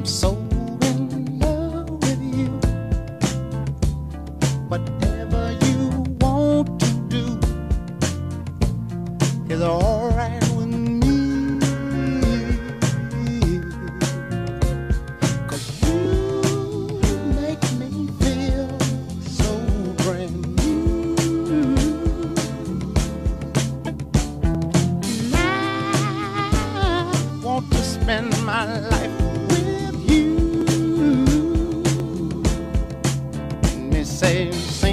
I'm so in love with you. Whatever you want to do is alright with you make me feel so brand new. spend my life same.